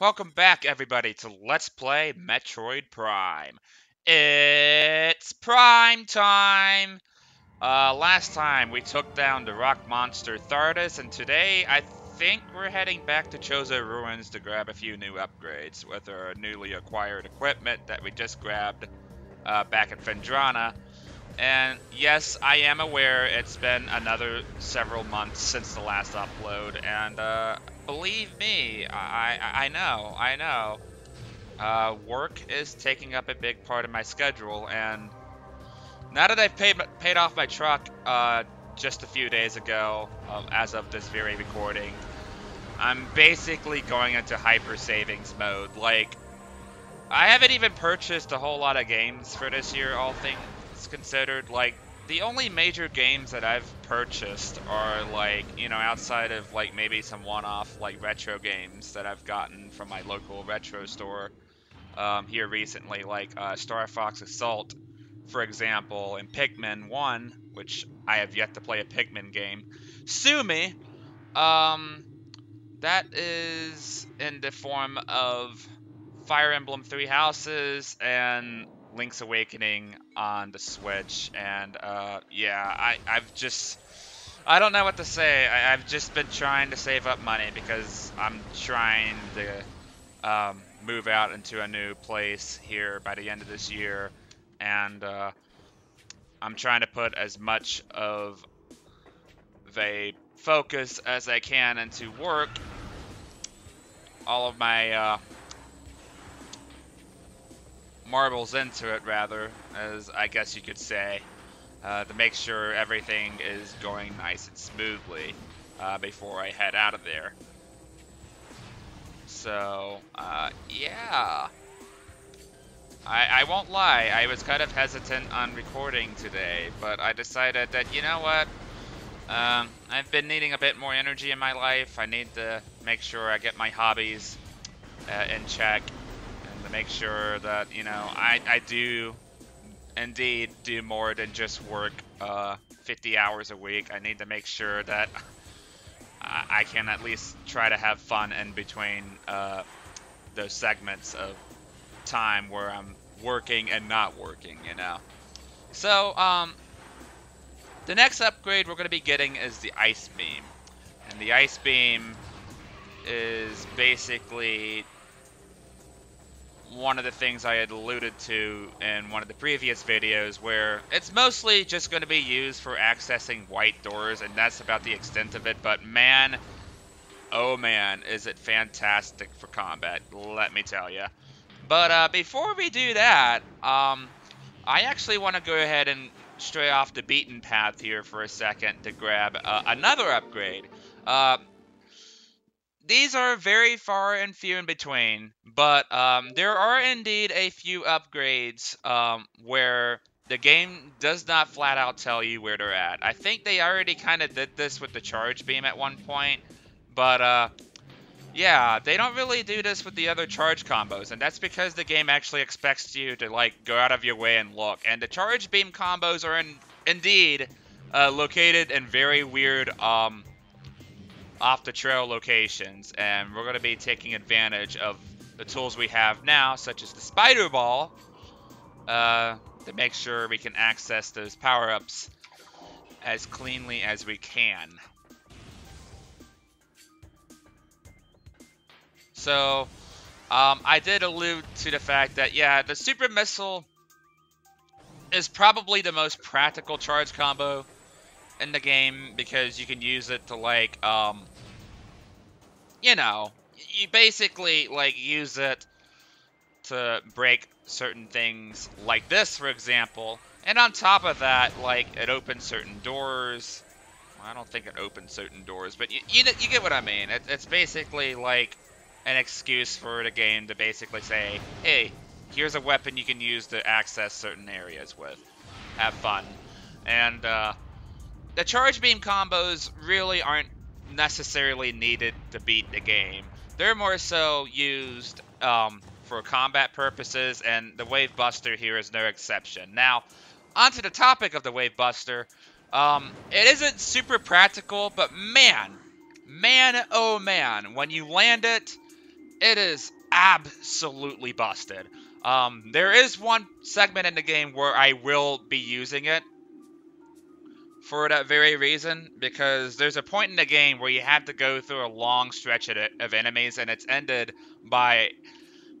Welcome back, everybody, to Let's Play Metroid Prime. It's Prime time! Uh, last time we took down the rock monster Thardus, and today I think we're heading back to Chozo Ruins to grab a few new upgrades with our newly acquired equipment that we just grabbed uh, back at Phendrana. And yes, I am aware it's been another several months since the last upload, and uh, believe me, I, I, I know, I know. Uh, work is taking up a big part of my schedule, and now that I've paid paid off my truck uh, just a few days ago, uh, as of this very recording, I'm basically going into hyper savings mode. Like, I haven't even purchased a whole lot of games for this year, all things considered. Like, the only major games that I've purchased are like, you know, outside of like maybe some one-off like retro games that I've gotten from my local retro store um, here recently, like uh, Star Fox Assault, for example, and Pikmin 1, which I have yet to play a Pikmin game. Sue me. Um, that is in the form of Fire Emblem Three Houses and Link's Awakening on the Switch, and uh, yeah, I I've just I don't know what to say. I, have just been trying to save up money because I'm trying to um, move out into a new place here by the end of this year, and uh, I'm trying to put as much of a focus as I can into work. All of my uh, marbles into it, rather, as I guess you could say, uh, to make sure everything is going nice and smoothly uh, before I head out of there. So, uh, yeah. I, I won't lie, I was kind of hesitant on recording today, but I decided that, you know what, um, I've been needing a bit more energy in my life. I need to make sure I get my hobbies uh, in check make sure that, you know, I, I do indeed do more than just work uh, 50 hours a week. I need to make sure that I, I can at least try to have fun in between uh, those segments of time where I'm working and not working, you know. So, um, the next upgrade we're going to be getting is the Ice Beam. And the Ice Beam is basically one of the things I had alluded to in one of the previous videos where it's mostly just going to be used for accessing white doors and that's about the extent of it but man oh man is it fantastic for combat let me tell you but uh, before we do that um, I actually want to go ahead and stray off the beaten path here for a second to grab uh, another upgrade. Uh, these are very far and few in between, but um, there are indeed a few upgrades um, where the game does not flat out tell you where they're at. I think they already kind of did this with the charge beam at one point, but uh, yeah, they don't really do this with the other charge combos, and that's because the game actually expects you to like go out of your way and look. And the charge beam combos are in, indeed uh, located in very weird um, off the trail locations and we're going to be taking advantage of the tools we have now such as the spider ball uh, to make sure we can access those power-ups as cleanly as we can. So um, I did allude to the fact that yeah the super missile is probably the most practical charge combo in the game because you can use it to like, um, you know, you basically like use it to break certain things like this, for example. And on top of that, like it opens certain doors. Well, I don't think it opens certain doors, but you, you, you get what I mean. It, it's basically like an excuse for the game to basically say, hey, here's a weapon you can use to access certain areas with. Have fun. And uh, the charge beam combos really aren't necessarily needed to beat the game. They're more so used um, for combat purposes, and the Wave Buster here is no exception. Now, onto the topic of the Wave Buster. Um, it isn't super practical, but man, man, oh man, when you land it, it is absolutely busted. Um, there is one segment in the game where I will be using it for that very reason, because there's a point in the game where you have to go through a long stretch of, enemies, and it's ended by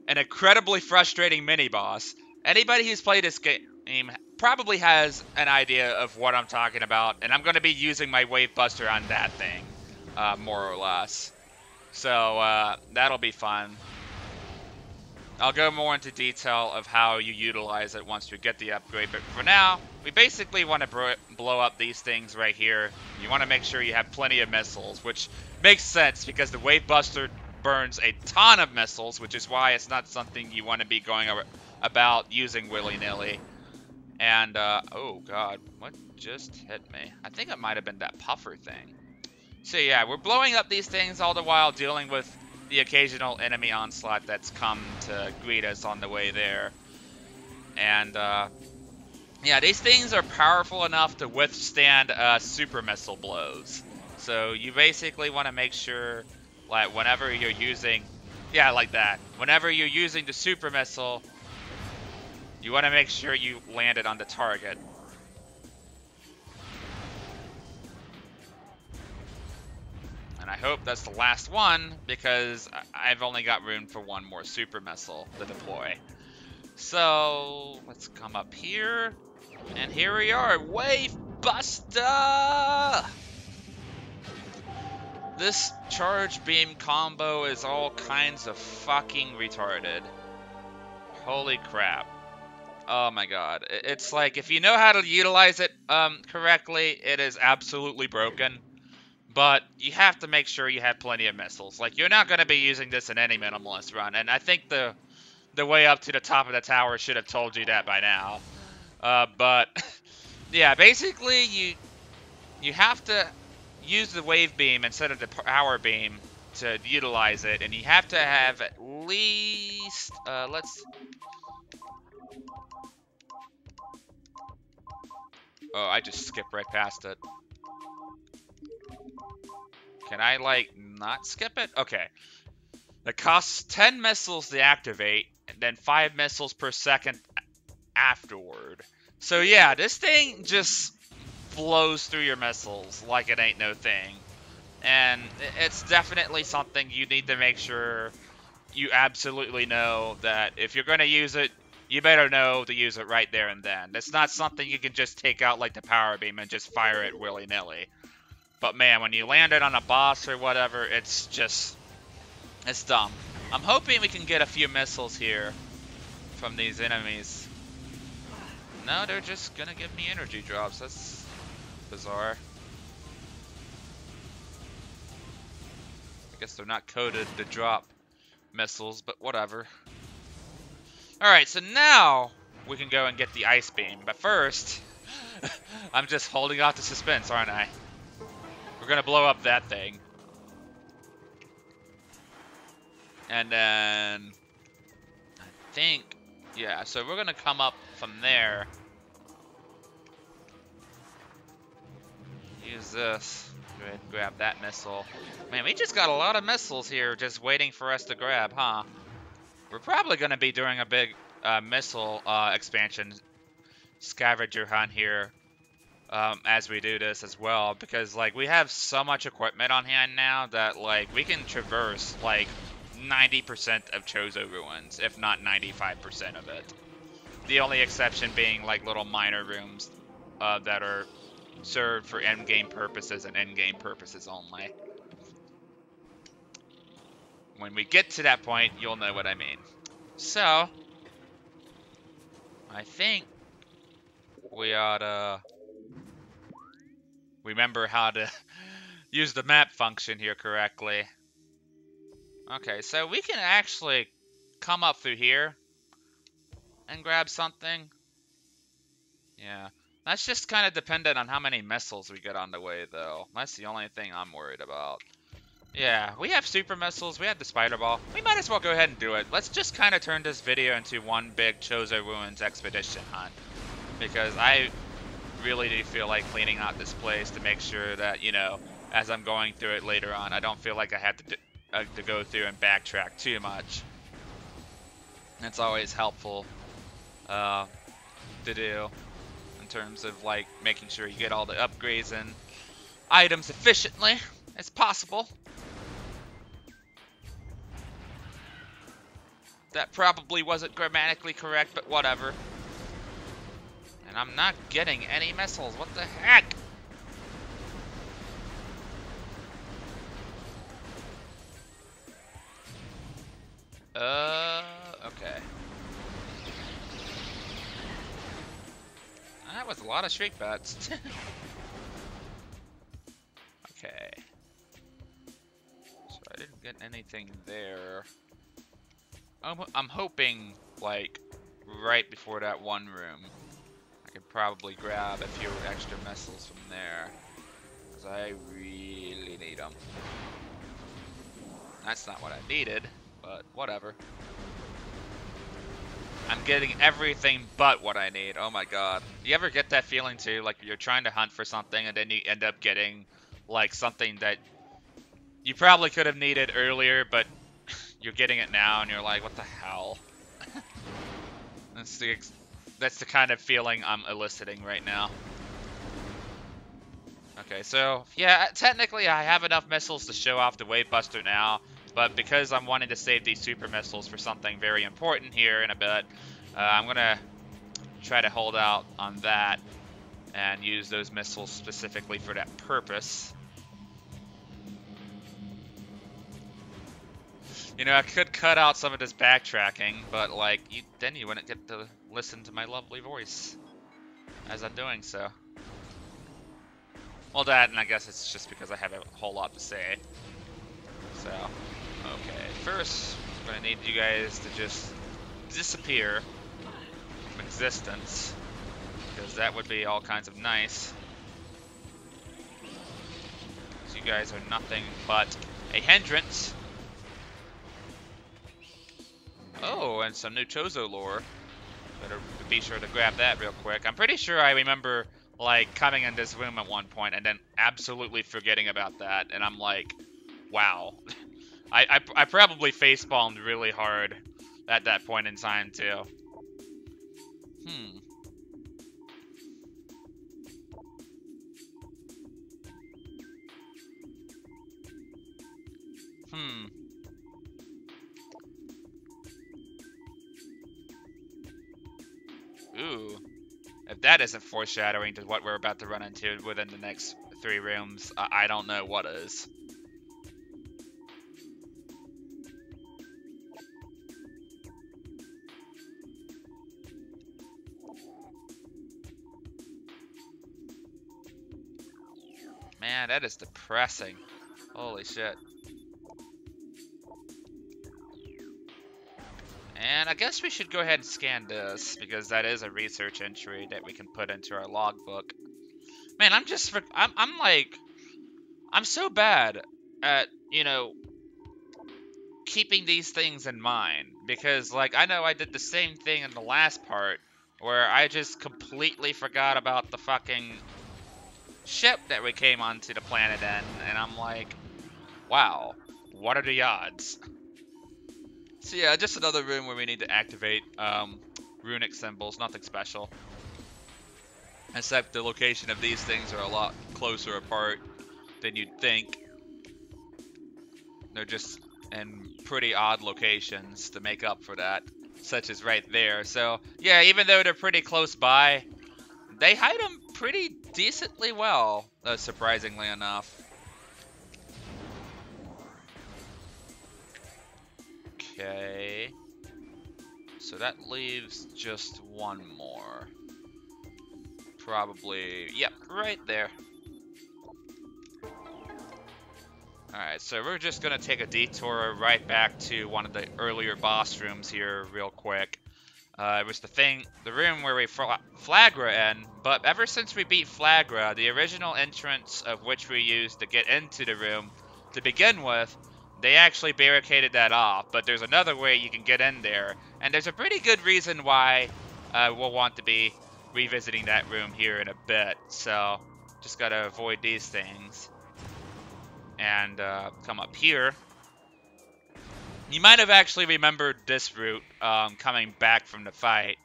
an incredibly frustrating mini boss. Anybody who's played this game probably has an idea of what I'm talking about, and I'm going to be using my Wave Buster on that thing, uh, more or less. So uh, that'll be fun. I'll go more into detail of how you utilize it once you get the upgrade, but for now, we basically want to blow up these things right here. You want to make sure you have plenty of missiles, which makes sense because the Wave Buster burns a ton of missiles, which is why it's not something you want to be going about using willy-nilly. And, uh, oh god, what just hit me? I think it might have been that puffer thing. So yeah, we're blowing up these things all the while dealing with the occasional enemy onslaught that's come to greet us on the way there. And, uh, yeah, these things are powerful enough to withstand uh, super missile blows. So you basically want to make sure, like, whenever you're using, yeah, like that. Whenever you're using the super missile, you want to make sure you land it on the target. And I hope that's the last one, because I've only got room for one more super missile to deploy. So, let's come up here. And here we are, Wave Buster! This charge beam combo is all kinds of fucking retarded. Holy crap. Oh my god. It's like, if you know how to utilize it um, correctly, it is absolutely broken but you have to make sure you have plenty of missiles. Like, you're not going to be using this in any minimalist run, and I think the the way up to the top of the tower should have told you that by now. Uh, but, yeah, basically, you you have to use the wave beam instead of the power beam to utilize it, and you have to have at least, uh, let's... Oh, I just skipped right past it. Can I, like, not skip it? Okay. It costs 10 missiles to activate, and then 5 missiles per second afterward. So yeah, this thing just flows through your missiles like it ain't no thing. And it's definitely something you need to make sure you absolutely know that if you're going to use it, you better know to use it right there and then. It's not something you can just take out like the power beam and just fire it willy-nilly. But man, when you land it on a boss or whatever, it's just, it's dumb. I'm hoping we can get a few missiles here from these enemies. No, they're just gonna give me energy drops. That's bizarre. I guess they're not coded to drop missiles, but whatever. Alright, so now we can go and get the ice beam. But first, I'm just holding off the suspense, aren't I? We're gonna blow up that thing. And then... I think... Yeah, so we're gonna come up from there. Use this. Go ahead and grab that missile. Man, we just got a lot of missiles here just waiting for us to grab, huh? We're probably gonna be doing a big uh, missile uh, expansion scavenger hunt here um, as we do this as well because like we have so much equipment on hand now that like we can traverse like 90% of Chozo ruins, if not 95% of it. The only exception being like little minor rooms uh, that are served for end-game purposes and end-game purposes only. When we get to that point, you'll know what I mean. So, I think we ought to remember how to use the map function here correctly. Okay, so we can actually come up through here and grab something. Yeah, that's just kind of dependent on how many missiles we get on the way, though. That's the only thing I'm worried about. Yeah, we have super missiles, we have the spider ball. We might as well go ahead and do it. Let's just kind of turn this video into one big Chozo Ruins expedition hunt. Because I really do feel like cleaning out this place to make sure that, you know, as I'm going through it later on, I don't feel like I have to uh, to go through and backtrack too much. It's always helpful uh, to do in terms of like making sure you get all the upgrades and items efficiently as possible. That probably wasn't grammatically correct, but whatever. And I'm not getting any missiles. What the heck? Uh, okay. That was a lot of shriek bats. okay. So I didn't get anything there. I'm, I'm hoping, like, right before that one room, I could probably grab a few extra missiles from there. Because I really need them. That's not what I needed, but whatever. I'm getting everything but what I need. Oh my god. You ever get that feeling too? Like you're trying to hunt for something and then you end up getting like something that you probably could have needed earlier, but you're getting it now and you're like, what the hell? that's the that's the kind of feeling I'm eliciting right now. Okay, so yeah, technically I have enough missiles to show off the Wave Buster now, but because I'm wanting to save these super missiles for something very important here in a bit, uh, I'm gonna try to hold out on that and use those missiles specifically for that purpose. You know, I could cut out some of this backtracking, but like, you, then you wouldn't get to listen to my lovely voice as I'm doing so. Well, that, and I guess it's just because I have a whole lot to say. So, okay. First, I'm gonna need you guys to just disappear from existence, because that would be all kinds of nice. you guys are nothing but a hindrance Oh, and some new Chozo lore. Better be sure to grab that real quick. I'm pretty sure I remember, like, coming in this room at one point and then absolutely forgetting about that. And I'm like, wow. I, I, probably facepalmed really hard at that point in time, too. Hmm. Hmm. Ooh. If that isn't foreshadowing to what we're about to run into within the next three rooms, I, I don't know what is. That is depressing. Holy shit. And I guess we should go ahead and scan this, because that is a research entry that we can put into our logbook. Man, I'm just, I'm, I'm like, I'm so bad at, you know, keeping these things in mind. Because, like, I know I did the same thing in the last part, where I just completely forgot about the fucking ship that we came onto the planet in, and I'm like, wow, what are the odds? So yeah, just another room where we need to activate um, runic symbols, nothing special. Except the location of these things are a lot closer apart than you'd think. They're just in pretty odd locations to make up for that, such as right there. So yeah, even though they're pretty close by, they hide them pretty decently well, uh, surprisingly enough. Okay. So that leaves just one more. Probably, yep, right there. Alright, so we're just going to take a detour right back to one of the earlier boss rooms here real quick. Uh, it was the thing, the room where we Flaahgra in, but ever since we beat Flaahgra, the original entrance of which we used to get into the room to begin with they actually barricaded that off, but there's another way you can get in there. And there's a pretty good reason why uh, we'll want to be revisiting that room here in a bit. So, just gotta avoid these things. And uh, come up here. You might have actually remembered this route um, coming back from the fight.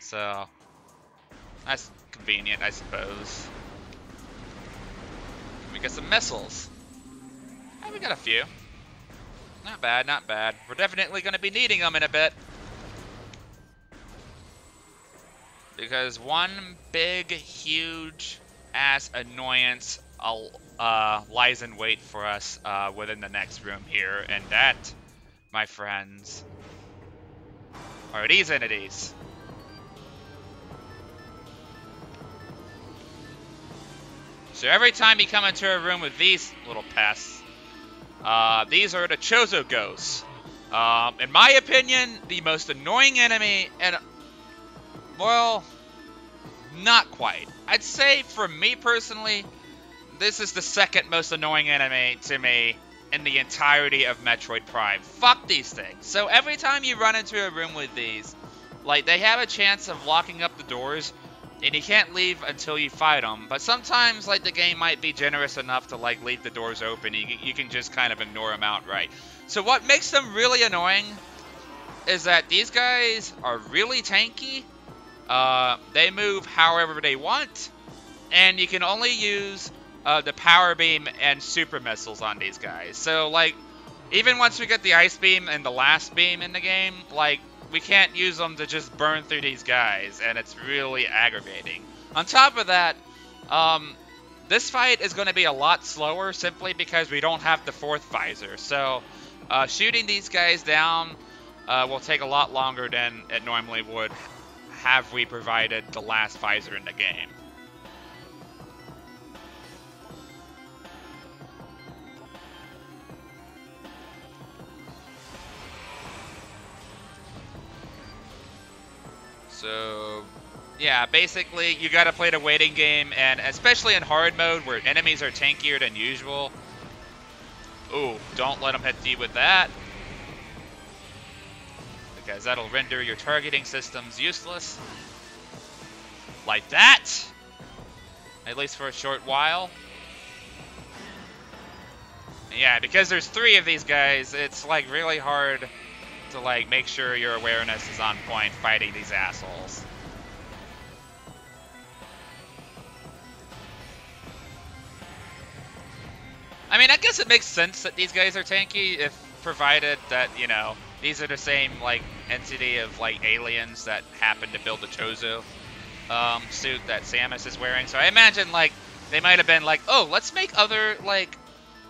So, that's convenient, I suppose. We got some missiles. Oh, we got a few. Not bad, not bad. We're definitely going to be needing them in a bit. Because one big, huge ass annoyance uh, lies in wait for us uh, within the next room here, and that, my friends, are these entities. So every time you come into a room with these little pests, uh, these are the Chozo ghosts. Um, in my opinion, the most annoying enemy, and well, not quite. I'd say for me personally, this is the second most annoying enemy to me in the entirety of Metroid Prime. Fuck these things. So every time you run into a room with these, like, they have a chance of locking up the doors, and you can't leave until you fight them. But sometimes, like, the game might be generous enough to, like, leave the doors open. You, you can just kind of ignore them outright. So what makes them really annoying is that these guys are really tanky. Uh, they move however they want, and you can only use uh, the power beam and super missiles on these guys. So, like, even once we get the ice beam and the last beam in the game, like, we can't use them to just burn through these guys, and it's really aggravating. On top of that, um, this fight is going to be a lot slower simply because we don't have the fourth visor. So, uh, shooting these guys down uh, will take a lot longer than it normally would have we provided the last visor in the game. So, yeah, basically, you gotta play the waiting game, and especially in hard mode, where enemies are tankier than usual. Ooh, don't let them hit D with that. Because that'll render your targeting systems useless. Like that! At least for a short while. Yeah, because there's three of these guys, it's like really hard to like make sure your awareness is on point fighting these assholes. I mean, I guess it makes sense that these guys are tanky if provided that, you know, these are the same, like, entity of, like, aliens that happen to build the Chozo um, suit that Samus is wearing. So I imagine, like, they might have been like, oh, let's make other, like,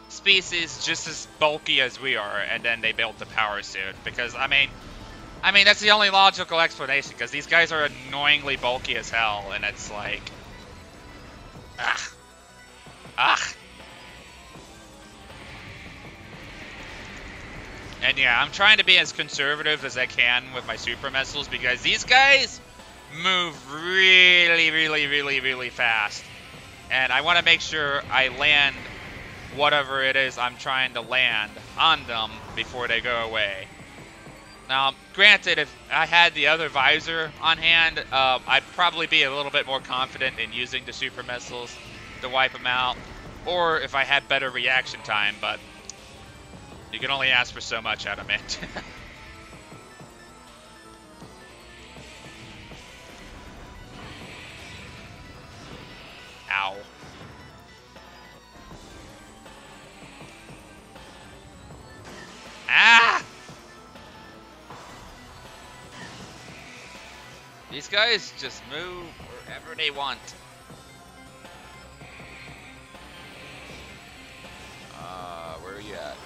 species just as bulky as we are, and then they built the power suit. Because I mean, I mean that's the only logical explanation. Because these guys are annoyingly bulky as hell, and it's like, ah, ah. And yeah, I'm trying to be as conservative as I can with my super missiles because these guys move really, really, really, really fast. And I want to make sure I land whatever it is I'm trying to land on them before they go away. Now, granted, if I had the other visor on hand, uh, I'd probably be a little bit more confident in using the super missiles to wipe them out, or if I had better reaction time, but you can only ask for so much out of me. Ow. Ah! These guys just move wherever they want. Uh, where are you at?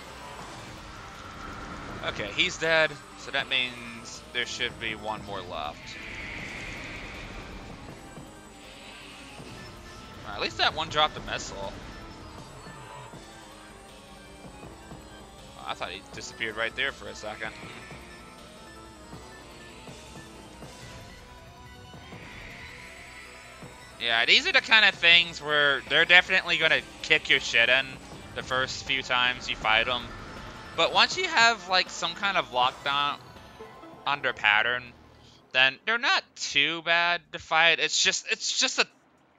Okay, he's dead, so that means there should be one more left. Right, at least that one dropped a missile. I thought he disappeared right there for a second. Yeah, these are the kind of things where they're definitely going to kick your shit in the first few times you fight them. But once you have, like, some kind of lockdown under pattern, then they're not too bad to fight. It's just, it's just a,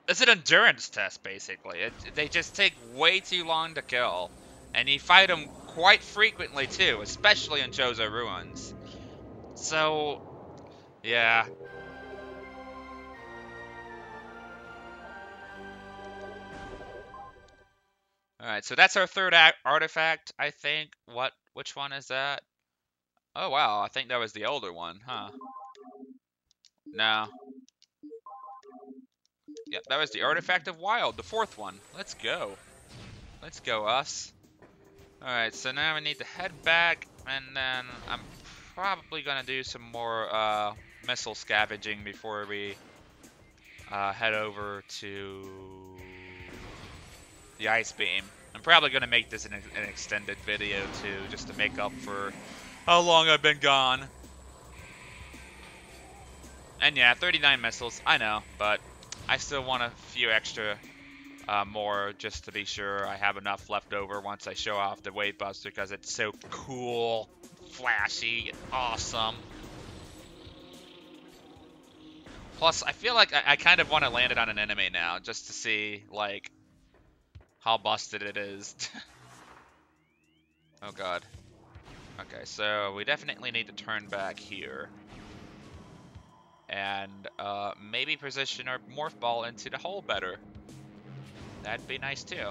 it's an endurance test, basically. It, they just take way too long to kill. And you fight them quite frequently too, especially in Chozo Ruins. So, yeah. Alright, so that's our third artifact, I think. What? Which one is that? Oh, wow, I think that was the older one, huh? No. Yep, that was the Artifact of Wild, the fourth one. Let's go. Let's go, us. Alright, so now we need to head back, and then I'm probably to do some more uh, missile scavenging before we uh, head over to the Ice Beam. I'm probably to make this an, an extended video, too, just to make up for how long I've been gone. And yeah, 39 missiles, I know, but I still want a few extra uh, more just to be sure I have enough left over once I show off the Wave Buster because it's so cool, flashy, and awesome. Plus, I feel like I, I kind of want to land it on an enemy now just to see, like, how busted it is. oh god. Okay, so we definitely need to turn back here and uh, maybe position our Morph Ball into the hole better. That'd be nice too.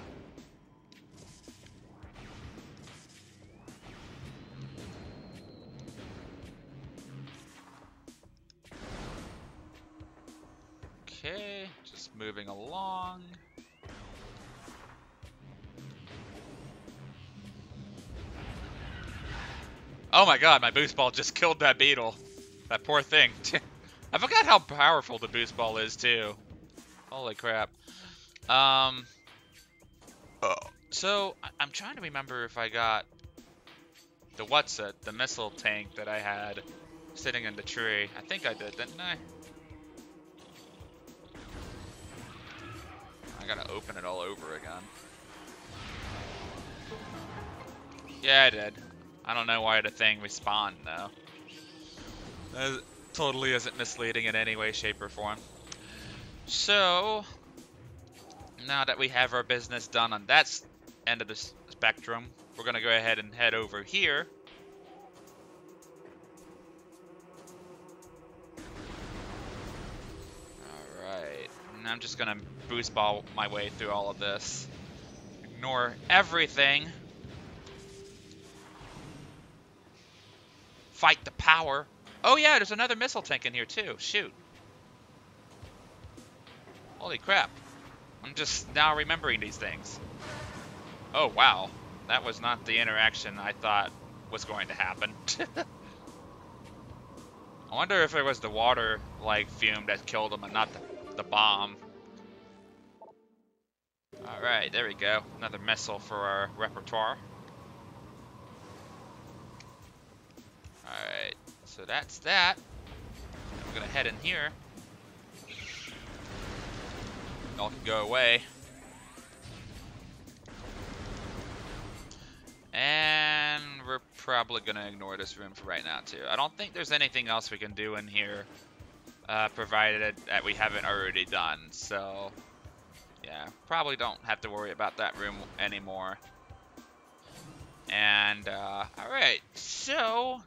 Okay, just moving along. Oh my god, my boost ball just killed that beetle. That poor thing. I forgot how powerful the boost ball is, too. Holy crap. Um, oh. so, I'm trying to remember if I got the what's it, the missile tank that I had sitting in the tree. I think I did, didn't I? I gotta open it all over again. Yeah, I did. I don't know why the thing respawned, though. That totally isn't misleading in any way, shape, or form. So, now that we have our business done on that end of the spectrum, we're going to go ahead and head over here. Alright, and I'm just going to boost ball my way through all of this. Ignore everything. Fight the power. Oh yeah, there's another missile tank in here too. Shoot. Holy crap. I'm just now remembering these things. Oh wow. That was not the interaction I thought was going to happen. I wonder if it was the water, like, fume that killed him and not the, the bomb. Alright, there we go. Another missile for our repertoire. Alright. So that's that. I'm gonna head in here. Y'all can go away. And we're probably gonna ignore this room for right now too. I don't think there's anything else we can do in here, uh, provided that we haven't already done. So, yeah, probably don't have to worry about that room anymore. And, uh, alright, so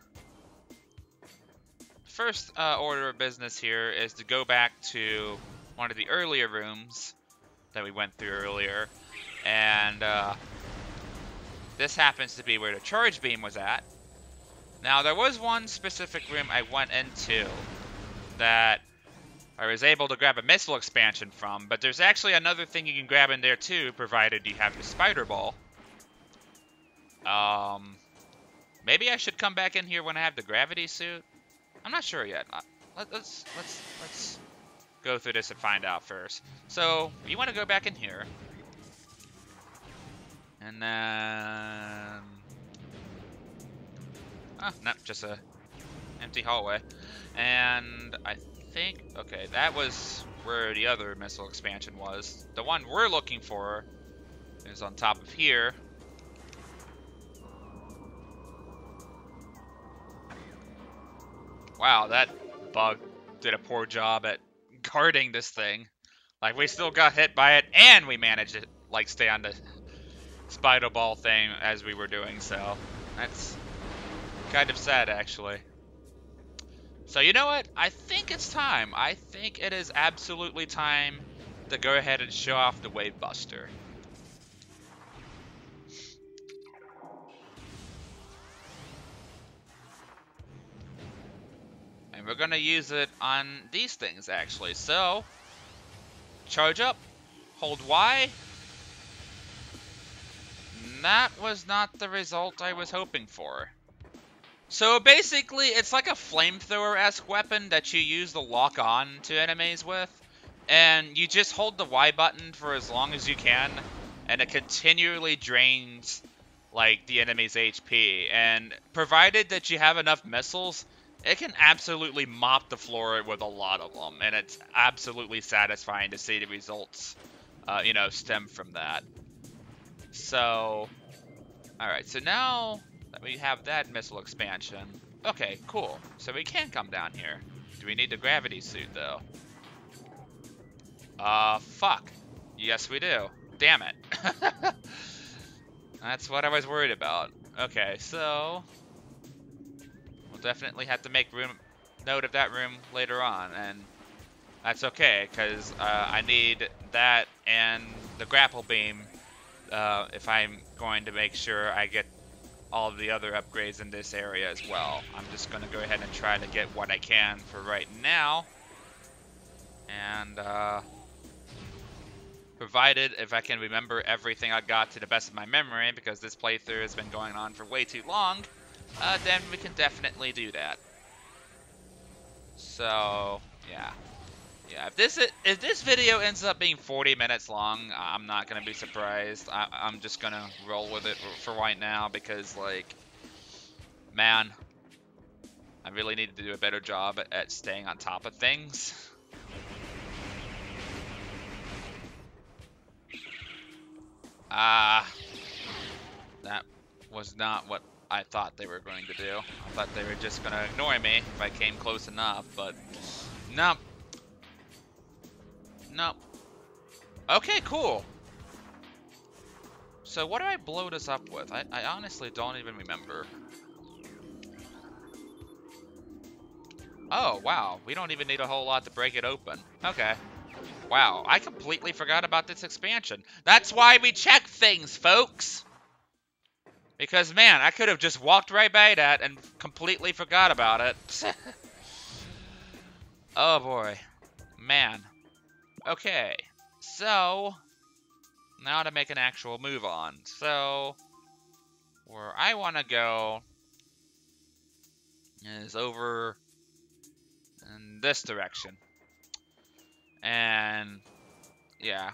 first uh, order of business here is to go back to one of the earlier rooms that we went through earlier. And uh, this happens to be where the charge beam was at. Now, there was one specific room I went into that I was able to grab a missile expansion from, but there's actually another thing you can grab in there too, provided you have the spider ball. Um, maybe I should come back in here when I have the gravity suit. I'm not sure yet. Uh, let, us let's let's go through this and find out first. So we want to go back in here, and then ah, no, just a empty hallway. And I think okay, that was where the other missile expansion was. The one we're looking for is on top of here. Wow, that bug did a poor job at guarding this thing. Like, we still got hit by it, and we managed to, like, stay on the spider ball thing as we were doing so. That's kind of sad, actually. So you know what? I think it's time. I think it is absolutely time to go ahead and show off the Wave Buster. And we're going to use it on these things, actually. So, charge up, hold Y. That was not the result I was hoping for. So basically, it's like a flamethrower-esque weapon that you use to lock on to enemies with. And you just hold the Y button for as long as you can, and it continually drains, like, the enemy's HP. And provided that you have enough missiles, it can absolutely mop the floor with a lot of them, and it's absolutely satisfying to see the results, uh, you know, stem from that. So, alright, so now that we have that missile expansion, okay, cool. So we can come down here. Do we need the gravity suit, though? Uh, fuck. Yes, we do. Damn it. That's what I was worried about. Okay, so definitely have to make room note of that room later on, and that's okay, because uh, I need that and the grapple beam uh, if I'm going to make sure I get all the other upgrades in this area as well. I'm just going to go ahead and try to get what I can for right now. And, uh, provided if I can remember everything I got to the best of my memory, because this playthrough has been going on for way too long, uh, then we can definitely do that. So, yeah. Yeah, if this if this video ends up being 40 minutes long, I'm not gonna be surprised. I, I'm just gonna roll with it for right now because, like, man, I really need to do a better job at staying on top of things. Ah, uh, that was not what I thought they were going to do. I thought they were just going to ignore me if I came close enough, but nope. Nope. Okay, cool. So what do I blow this up with? I, I honestly don't even remember. Oh, wow. We don't even need a whole lot to break it open. Okay. Wow, I completely forgot about this expansion. That's why we check things, folks! Because, man, I could have just walked right by that and completely forgot about it. oh, boy. Man. Okay. So, now to make an actual move on. So, where I want to go is over in this direction. And, yeah,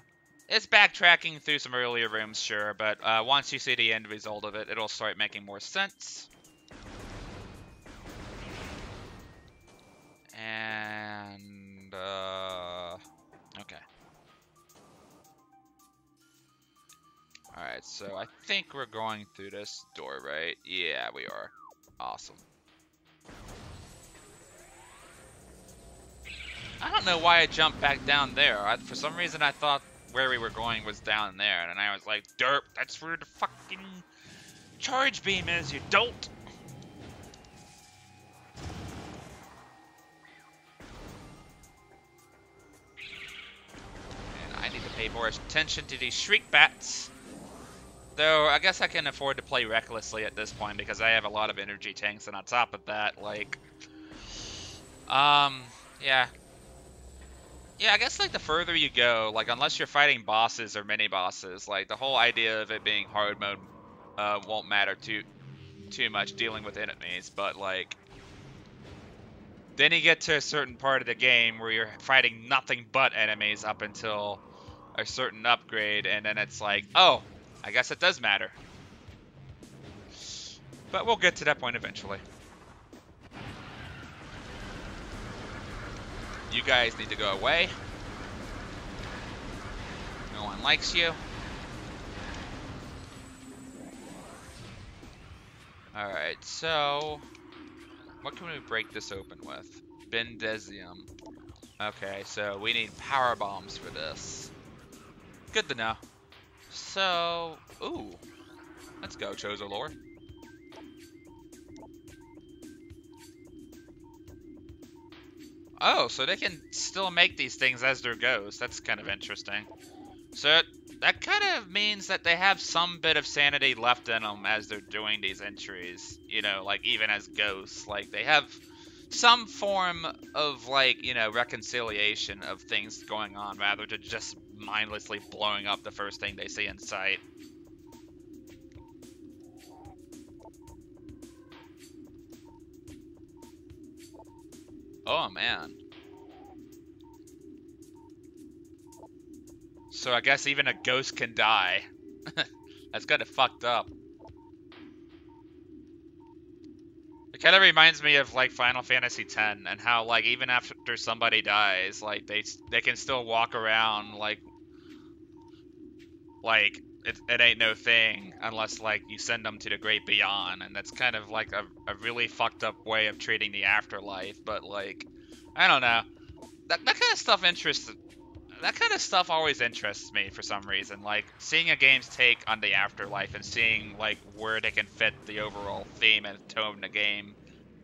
it's backtracking through some earlier rooms, sure, but uh, once you see the end result of it, it'll start making more sense. And, uh, okay. Alright, so I think we're going through this door, right? Yeah, we are. Awesome. I don't know why I jumped back down there. I, for some reason I thought where we were going was down there, and I was like, derp, that's where the fucking charge beam is, you dolt! And I need to pay more attention to these shriek bats. Though, I guess I can afford to play recklessly at this point because I have a lot of energy tanks, and on top of that, like... Um, yeah, yeah, I guess like the further you go, like unless you're fighting bosses or mini bosses, like the whole idea of it being hard mode uh, won't matter too too much dealing with enemies, but like then you get to a certain part of the game where you're fighting nothing but enemies up until a certain upgrade, and then it's like, oh, I guess it does matter. But we'll get to that point eventually. You guys need to go away. No one likes you. Alright, so... What can we break this open with? Bendezium. Okay, so we need power bombs for this. Good to know. so, ooh, let's go, Chozo lore. Oh, so they can still make these things as their ghosts. That's kind of interesting. So that kind of means that they have some bit of sanity left in them as they're doing these entries. You know, like even as ghosts, like they have some form of like you know reconciliation of things going on rather than just mindlessly blowing up the first thing they see in sight. Oh, man. So I guess even a ghost can die. That's kind of fucked up. It kind of reminds me of like Final Fantasy X and how like even after somebody dies, like they they can still walk around like like it, it ain't no thing unless like you send them to the great beyond and that's kind of like a, a really fucked up way of treating the afterlife but like i don't know. That, that kind of stuff interests that kind of stuff always interests me for some reason like seeing a game's take on the afterlife and seeing like where they can fit the overall theme and tone of the game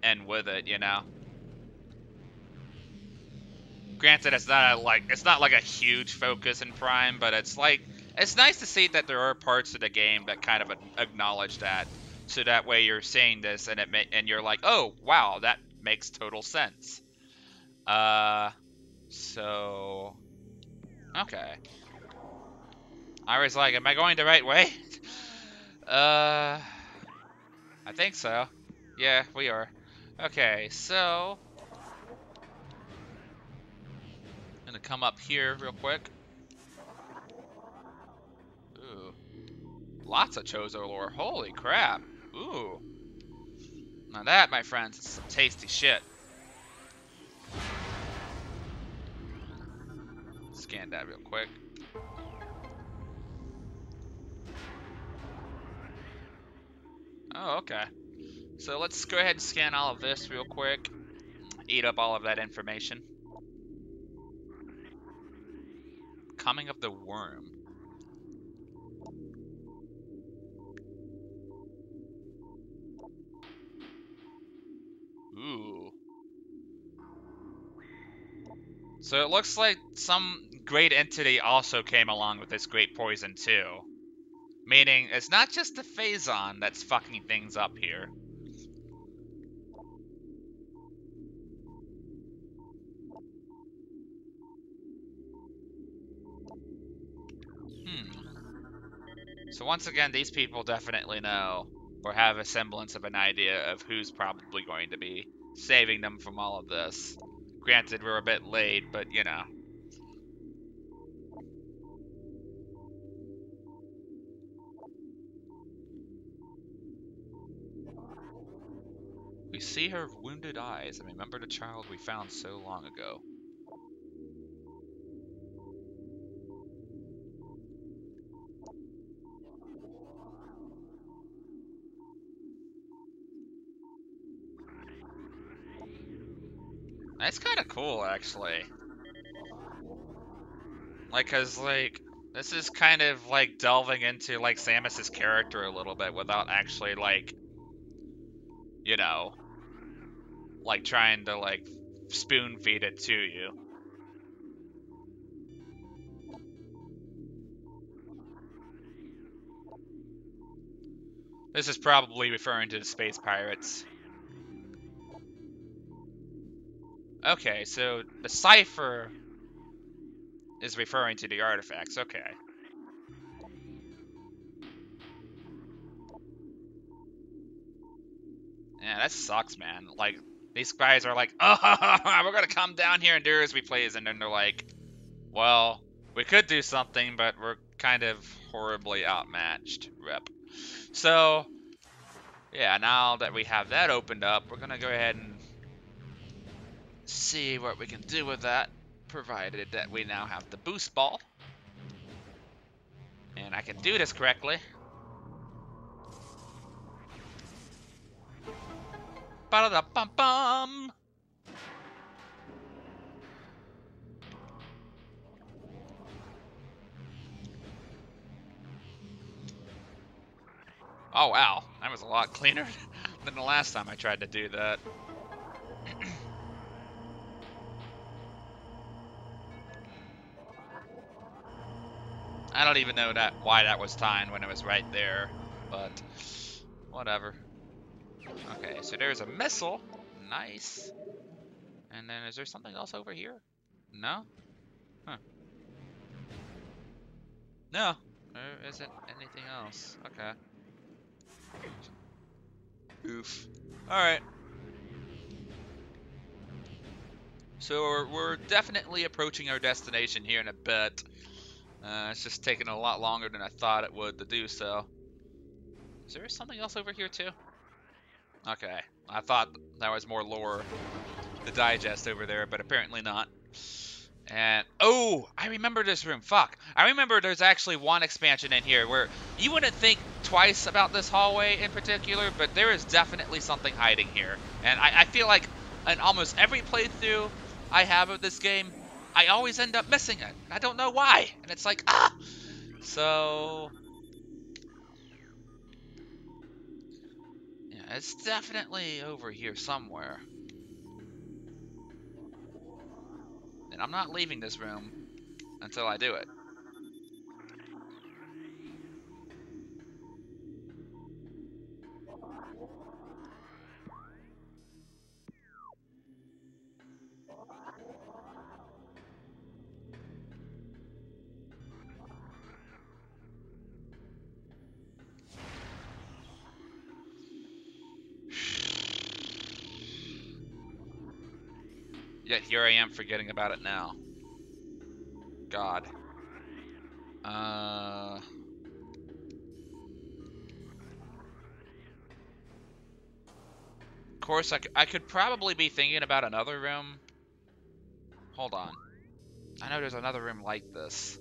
and with it you know? Granted it's not a, like it's not like a huge focus in prime but it's like it's nice to see that there are parts of the game that kind of acknowledge that. So that way you're seeing this and it and you're like, oh wow, that makes total sense. Uh, so okay. I was like, am I going the right way? uh, I think so. Yeah, we are. Okay, so I'm gonna come up here real quick. Lots of Chozo lore. Holy crap. Ooh. Now that, my friends, is some tasty shit. Scan that real quick. Oh, okay. So let's go ahead and scan all of this real quick. Eat up all of that information. Coming of the Worm. Ooh. So it looks like some great entity also came along with this great poison too. Meaning, it's not just the Phazon that's fucking things up here. Hmm. So once again, these people definitely know or have a semblance of an idea of who's probably going to be saving them from all of this. Granted, we're a bit late, but you know. We see her wounded eyes and remember the child we found so long ago. That's kind of cool, actually. Like, cause like this is kind of like delving into like Samus's character a little bit without actually like, you know, like trying to like spoon feed it to you. This is probably referring to the space pirates. Okay, so the cipher is referring to the artifacts. Okay. Yeah, that sucks, man. Like, these guys are like, oh, we're gonna come down here and do as we please, and then they're like, well, we could do something, but we're kind of horribly outmatched. Rep. So, yeah, now that we have that opened up, we're gonna go ahead and see what we can do with that, provided that we now have the boost ball. And I can do this correctly. Ba da bum bum. Oh, wow. That was a lot cleaner than the last time I tried to do that. I don't even know that why that was timed when it was right there, but whatever. Okay, so there's a missile. Nice. And then is there something else over here? No? Huh. No, there isn't anything else. Okay. Oof. Alright. So we're, we're, definitely approaching our destination here in a bit. Uh, it's just taking a lot longer than I thought it would to do so. Is there something else over here too? Okay. I thought there was more lore to digest over there, but apparently not. And, oh, I remember this room. Fuck. I remember there's actually one expansion in here where you wouldn't think twice about this hallway in particular, but there is definitely something hiding here. And I, I feel like in almost every playthrough I have of this game, I always end up missing it. I don't know why. And it's like, ah! So... Yeah, it's definitely over here somewhere. And I'm not leaving this room until I do it. Yet here I am forgetting about it now. God. Uh... Of course, I, I could probably be thinking about another room. Hold on. I know there's another room like this.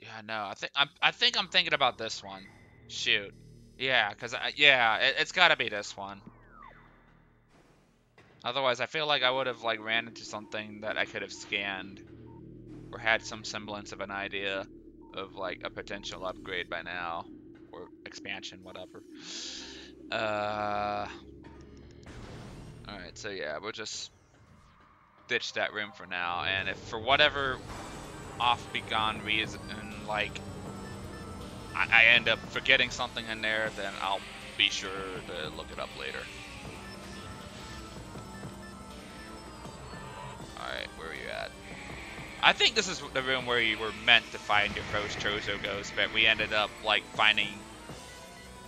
Yeah, no, I think I'm. I think I'm thinking about this one. Shoot. Yeah, because, yeah, it, it's got to be this one. Otherwise, I feel like I would have, like, ran into something that I could have scanned or had some semblance of an idea of, like, a potential upgrade by now or expansion, whatever. Uh, Alright, so yeah, we'll just ditch that room for now. And if for whatever off-begone reason, like, I, I end up forgetting something in there, then I'll be sure to look it up later. Alright, where are you at? I think this is the room where you were meant to find your first Chozo ghost, but we ended up, like, finding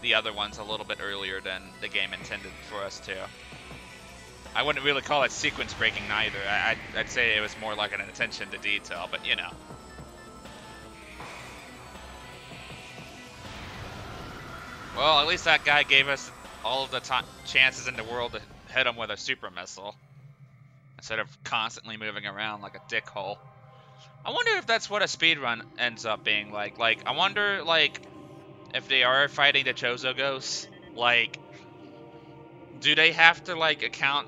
the other ones a little bit earlier than the game intended for us to. I wouldn't really call it sequence breaking neither. I, I'd say it was more like an attention to detail, but you know. Well, at least that guy gave us all of the chances in the world to hit him with a super missile. Instead of constantly moving around like a dickhole. I wonder if that's what a speed run ends up being like. Like, I wonder, like, if they are fighting the Chozo ghosts, like, do they have to, like, account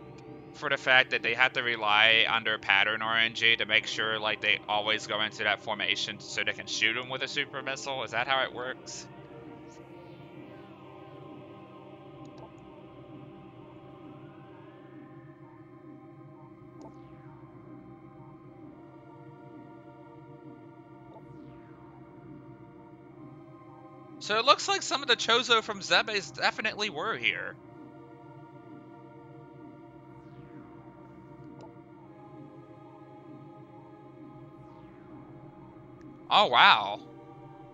for the fact that they have to rely on their pattern RNG to make sure, like, they always go into that formation so they can shoot them with a super missile? Is that how it works? So it looks like some of the Chozo from Zebes definitely were here. Oh, wow.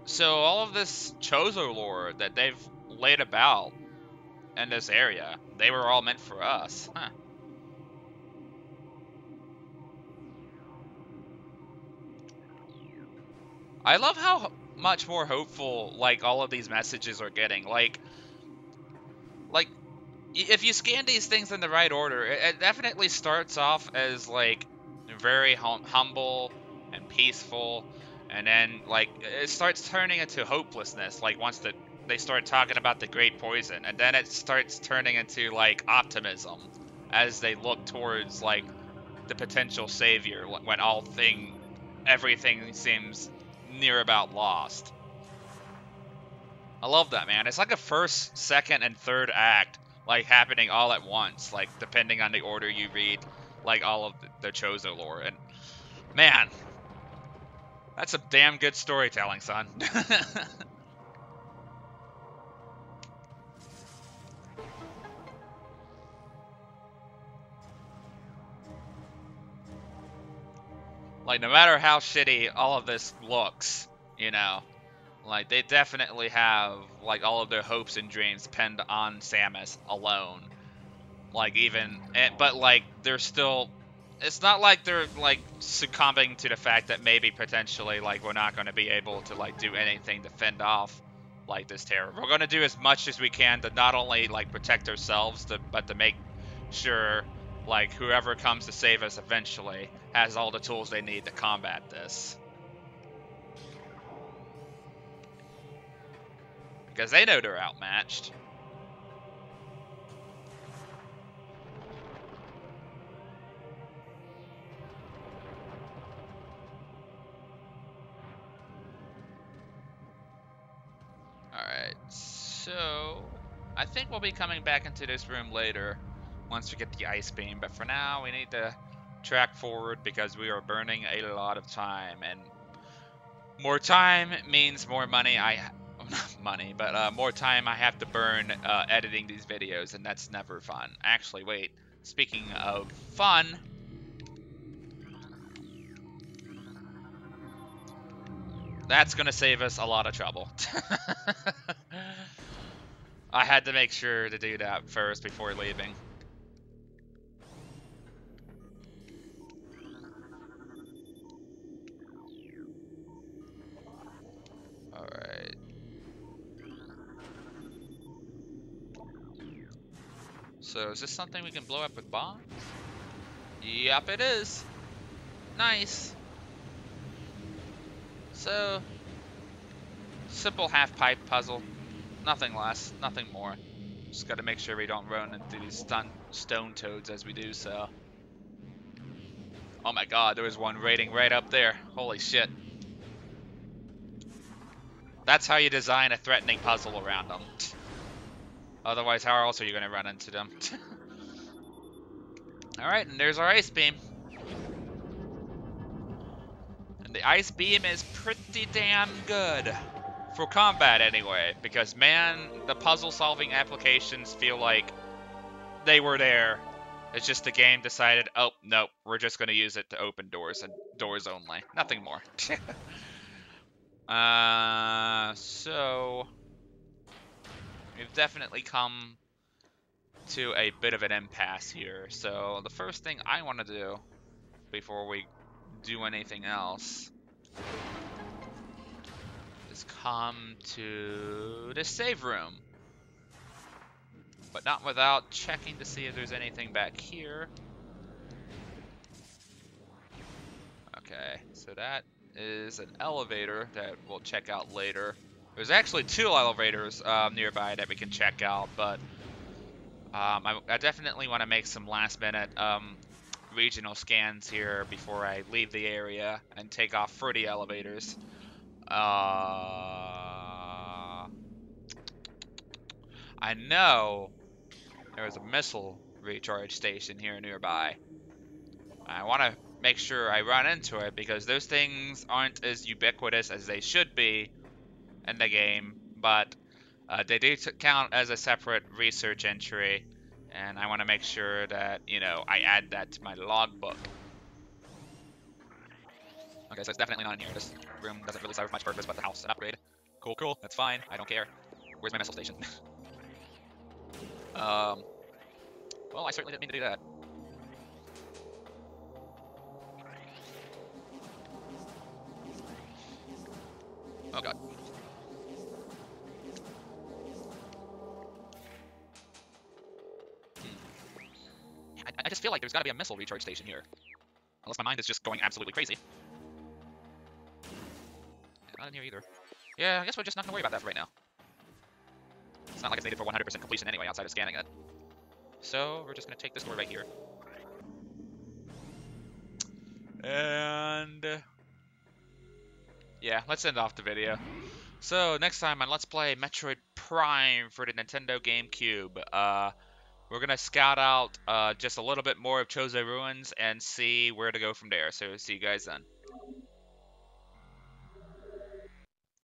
So all of this Chozo lore that they've laid about in this area, they were all meant for us. Huh. I love how much more hopeful like all of these messages are getting. Like, like if you scan these things in the right order, it, it definitely starts off as like very hum humble and peaceful, and then like it starts turning into hopelessness. Like once the they start talking about the great poison, and then it starts turning into like optimism as they look towards like the potential savior when all thing everything seems near about lost. I love that, man. It's like a first, second, and third act, like, happening all at once, like, depending on the order you read, like, all of the, Chozo lore. And, man, that's a damn good storytelling, son. like, no matter how shitty all of this looks, you know, like, they definitely have, like, all of their hopes and dreams pinned on Samus alone. Like, even, eh, but, like, they're still, it's not like they're, like, succumbing to the fact that maybe potentially, like, we're not going to be able to, like, do anything to fend off, like, this terror. We're going to do as much as we can to not only, like, protect ourselves, to, but to make sure, like, whoever comes to save us eventually has all the tools they need to combat this. Because they know they're outmatched. Alright, so I think we'll be coming back into this room later once we get the ice beam, but for now we need to track forward because we are burning a lot of time and more time means more money I not money, but uh, more time I have to burn uh, editing these videos, and that's never fun. Actually, wait, speaking of fun, that's to save us a lot of trouble. I had to make sure to do that first before leaving. So is this something we can blow up with bombs? Yep, it is. Nice. So, simple half-pipe puzzle. Nothing less, nothing more. Just gotta make sure we don't run into these stone toads as we do so. Oh my god, there was one raiding right up there. Holy shit. That's how you design a threatening puzzle around them. Otherwise, how else are you going to run into them? Alright, and there's our ice beam. And the ice beam is pretty damn good. For combat, anyway. Because, man, the puzzle-solving applications feel like they were there. It's just the game decided, oh, no, we're just going to use it to open doors and doors only. Nothing more. uh, so... We've definitely come to a bit of an impasse here. So the first thing I want to do before we do anything else is come to the save room. But not without checking to see if there's anything back here. Okay, so that is an elevator that we'll check out later. There's actually two elevators um, nearby that we can check out, but um, I, I, definitely want to make some last minute um, regional scans here before I leave the area and take off for the elevators. Uh, I know there's a missile recharge station here nearby. I want to make sure I run into it because those things aren't as ubiquitous as they should be in the game, but uh, they do count as a separate research entry, and I want to make sure that, you know, I add that to my logbook. Okay, so it's definitely not in here. This room doesn't really serve much purpose but the house an upgrade. Cool, cool, that's fine. I don't care. Where's my missile station? um, well, I certainly didn't mean to do that. Oh god. Feel like there's got to be a missile recharge station here. Unless my mind is just going absolutely crazy. Not in here either. Yeah, I guess we're just not to worry about that right now. It's not like it's needed for 100% completion anyway, outside of scanning it. So, we're just to take this door right here. And... yeah, let's end off the video. So next time on Let's Play Metroid Prime for the Nintendo GameCube, uh, we're gonna scout out uh, just a little bit more of Chozo Ruins and see where to go from there. So see you guys then.